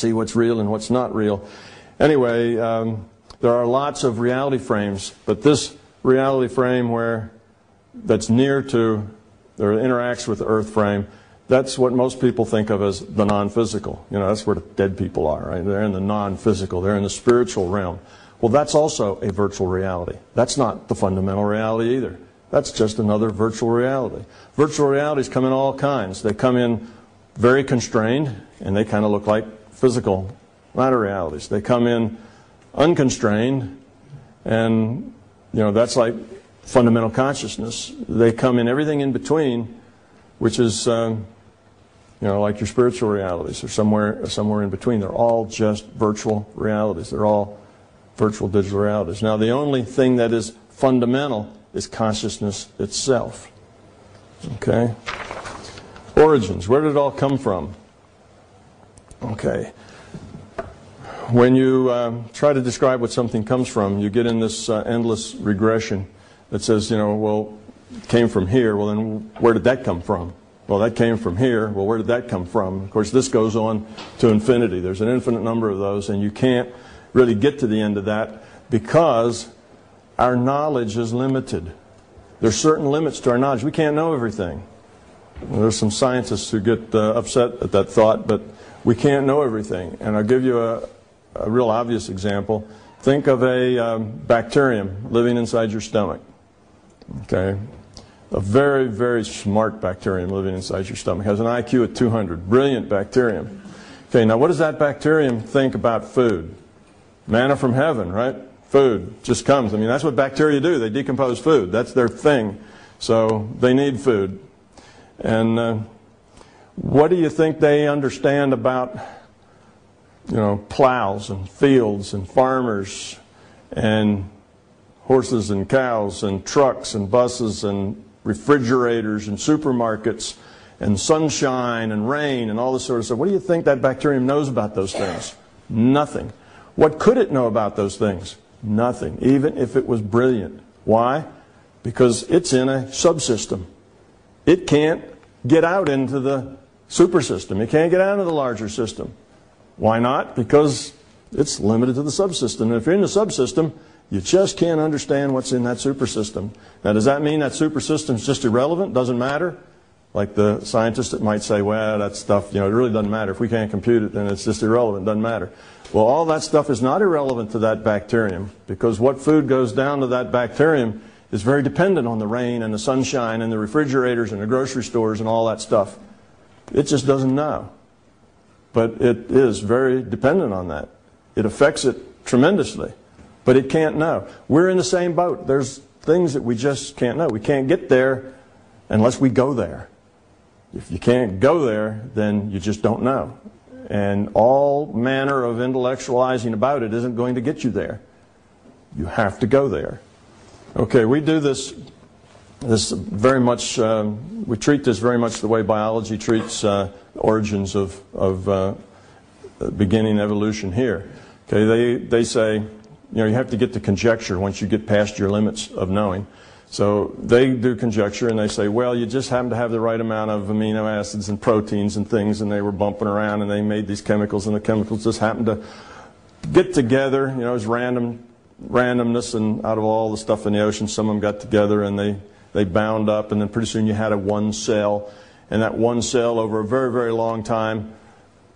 see what's real and what's not real. Anyway, um, there are lots of reality frames, but this reality frame where that's near to or interacts with the earth frame, that's what most people think of as the non-physical. You know, that's where the dead people are, right? They're in the non-physical. They're in the spiritual realm. Well, that's also a virtual reality. That's not the fundamental reality either. That's just another virtual reality. Virtual realities come in all kinds. They come in very constrained, and they kind of look like physical matter realities. They come in unconstrained, and you know that's like fundamental consciousness. They come in everything in between, which is um, you know like your spiritual realities, or somewhere somewhere in between. They're all just virtual realities. They're all virtual digital realities. Now, the only thing that is fundamental is consciousness itself. Okay? Origins. Where did it all come from? Okay. When you um, try to describe what something comes from, you get in this uh, endless regression that says, you know, well, came from here. Well, then where did that come from? Well, that came from here. Well, where did that come from? Of course, this goes on to infinity. There's an infinite number of those, and you can't really get to the end of that because our knowledge is limited. There's certain limits to our knowledge. We can't know everything. There's some scientists who get uh, upset at that thought, but we can't know everything. And I'll give you a, a real obvious example. Think of a um, bacterium living inside your stomach. Okay? A very, very smart bacterium living inside your stomach. Has an IQ of 200. Brilliant bacterium. Okay, now what does that bacterium think about food? Manna from heaven, right? Food just comes. I mean, that's what bacteria do. They decompose food. That's their thing. So they need food. And uh, what do you think they understand about, you know, plows and fields and farmers and horses and cows and trucks and buses and refrigerators and supermarkets and sunshine and rain and all this sort of stuff? What do you think that bacterium knows about those things? Nothing. What could it know about those things? Nothing, even if it was brilliant. Why? Because it's in a subsystem. It can't get out into the super system. It can't get out into the larger system. Why not? Because it's limited to the subsystem. And if you're in the subsystem, you just can't understand what's in that super system. Now, does that mean that super system is just irrelevant? Doesn't matter? Like the scientists that might say, well, that stuff, you know, it really doesn't matter. If we can't compute it, then it's just irrelevant. Doesn't matter. Well, all that stuff is not irrelevant to that bacterium because what food goes down to that bacterium is very dependent on the rain and the sunshine and the refrigerators and the grocery stores and all that stuff. It just doesn't know. But it is very dependent on that. It affects it tremendously. But it can't know. We're in the same boat. There's things that we just can't know. We can't get there unless we go there. If you can't go there, then you just don't know. And all manner of intellectualizing about it isn't going to get you there. You have to go there. Okay, we do this this very much, uh, we treat this very much the way biology treats uh, origins of, of uh, beginning evolution here. Okay, they, they say, you know, you have to get to conjecture once you get past your limits of knowing. So they do conjecture and they say, well, you just happen to have the right amount of amino acids and proteins and things, and they were bumping around and they made these chemicals, and the chemicals just happened to get together. You know, it was random randomness, and out of all the stuff in the ocean, some of them got together and they, they bound up, and then pretty soon you had a one cell, and that one cell over a very, very long time,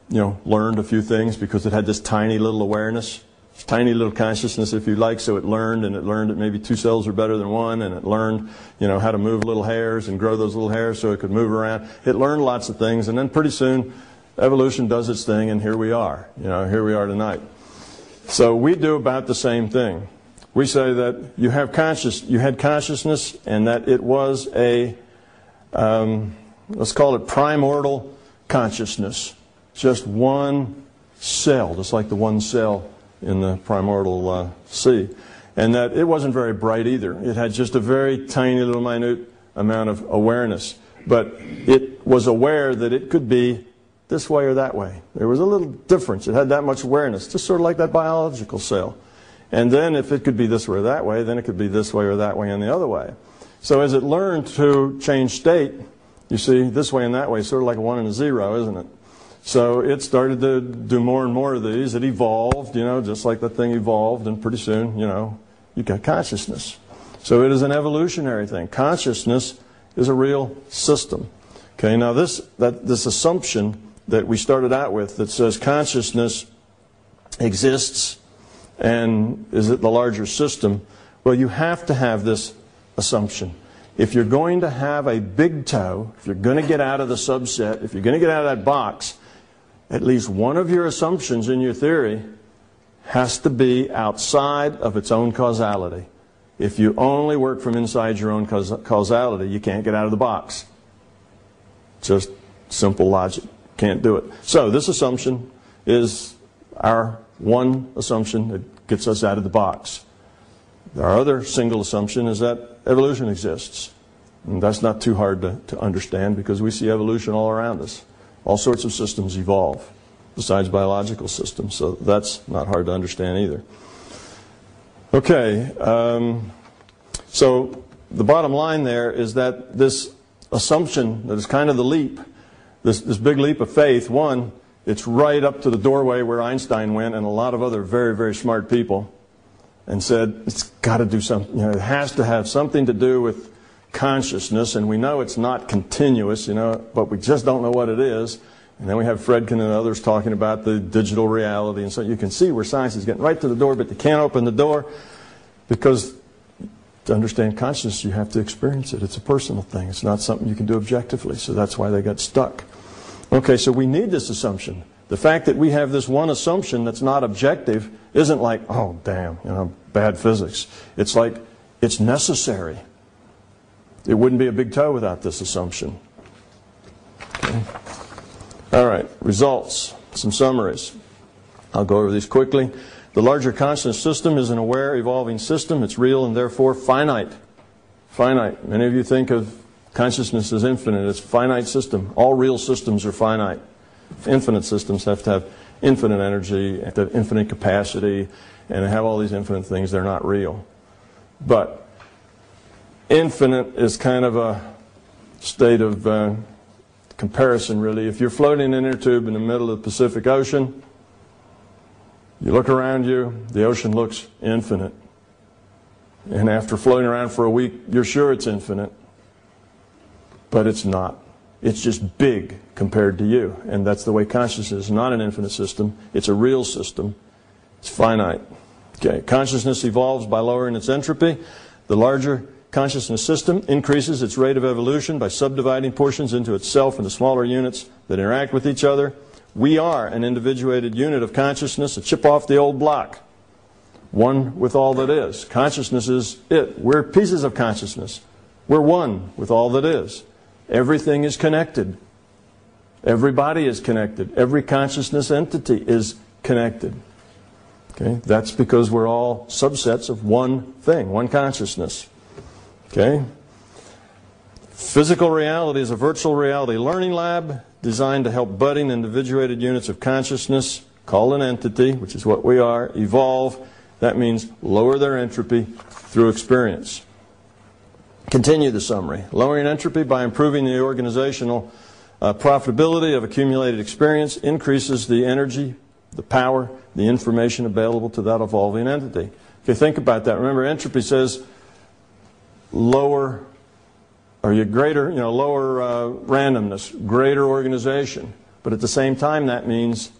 you know, learned a few things because it had this tiny little awareness tiny little consciousness, if you like. So it learned, and it learned that maybe two cells are better than one, and it learned, you know, how to move little hairs and grow those little hairs so it could move around. It learned lots of things, and then pretty soon, evolution does its thing, and here we are. You know, here we are tonight. So we do about the same thing. We say that you have conscious, you had consciousness, and that it was a, um, let's call it primordial consciousness, just one cell, just like the one cell in the primordial uh, sea. And that it wasn't very bright either. It had just a very tiny little minute amount of awareness. But it was aware that it could be this way or that way. There was a little difference. It had that much awareness, just sort of like that biological cell. And then if it could be this way or that way, then it could be this way or that way and the other way. So as it learned to change state, you see, this way and that way, sort of like a one and a zero, isn't it? So it started to do more and more of these. It evolved, you know, just like the thing evolved, and pretty soon, you know, you got consciousness. So it is an evolutionary thing. Consciousness is a real system. Okay, now this, that, this assumption that we started out with that says consciousness exists and is it the larger system, well, you have to have this assumption. If you're going to have a Big TOE, if you're going to get out of the subset, if you're going to get out of that box, at least one of your assumptions in your theory has to be outside of its own causality. If you only work from inside your own causality, you can't get out of the box. Just simple logic. Can't do it. So this assumption is our one assumption that gets us out of the box. Our other single assumption is that evolution exists. And that's not too hard to, to understand because we see evolution all around us. All sorts of systems evolve besides biological systems, so that's not hard to understand either. Okay, um, so the bottom line there is that this assumption that is kind of the leap, this, this big leap of faith, one, it's right up to the doorway where Einstein went and a lot of other very, very smart people and said, it's got to do something, you know, it has to have something to do with consciousness, and we know it's not continuous, you know, but we just don't know what it is. And then we have Fredkin and others talking about the digital reality, and so you can see where science is getting right to the door, but they can't open the door because to understand consciousness, you have to experience it. It's a personal thing. It's not something you can do objectively. So that's why they got stuck. Okay, so we need this assumption. The fact that we have this one assumption that's not objective isn't like, oh, damn, you know, bad physics. It's like, it's necessary. It wouldn't be a Big TOE without this assumption. Okay. All right, results, some summaries. I'll go over these quickly. The larger conscious system is an aware, evolving system. It's real and therefore finite. Finite. Many of you think of consciousness as infinite. It's a finite system. All real systems are finite. Infinite systems have to have infinite energy, have have infinite capacity, and have all these infinite things. They're not real. But infinite is kind of a state of uh, comparison, really. If you're floating in an a tube in the middle of the Pacific Ocean, you look around you, the ocean looks infinite. And after floating around for a week, you're sure it's infinite. But it's not. It's just big compared to you. And that's the way consciousness is not an infinite system, it's a real system. It's finite. Okay, consciousness evolves by lowering its entropy. The larger consciousness system increases its rate of evolution by subdividing portions into itself into smaller units that interact with each other. We are an individuated unit of consciousness, a chip off the old block, one with all that is. Consciousness is it. We're pieces of consciousness. We're one with all that is. Everything is connected. Everybody is connected. Every consciousness entity is connected. Okay? That's because we're all subsets of one thing, one consciousness. Okay? Physical reality is a virtual reality learning lab designed to help budding individuated units of consciousness, called an entity, which is what we are, evolve. That means lower their entropy through experience. Continue the summary. Lowering entropy by improving the organizational uh, profitability of accumulated experience increases the energy, the power, the information available to that evolving entity. Okay, think about that. Remember, entropy says lower or you greater, you know, lower uh, randomness, greater organization. But at the same time, that means